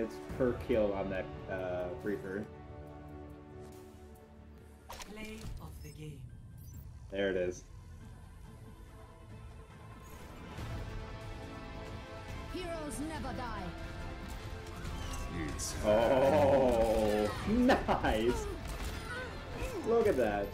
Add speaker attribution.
Speaker 1: units per kill on that uh, Reaper.
Speaker 2: Play of the game.
Speaker 1: There it is.
Speaker 3: Heroes never die.
Speaker 1: It's Oh, nice! Look at that.